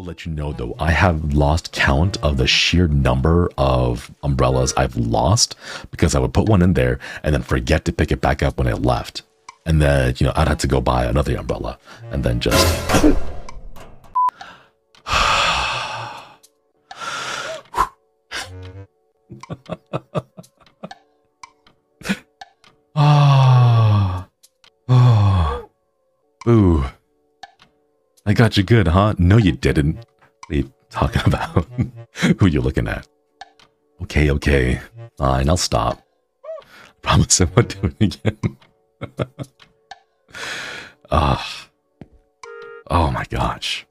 will let you know though, I have lost count of the sheer number of umbrellas I've lost because I would put one in there and then forget to pick it back up when I left. And then, you know, I'd have to go buy another umbrella and then just. Ah. Oh. Boo. I got you good, huh? No, you didn't. What are you talking about? Who you looking at? Okay, okay. Fine, I'll stop. Promise I won't do it again. Ah. oh my gosh.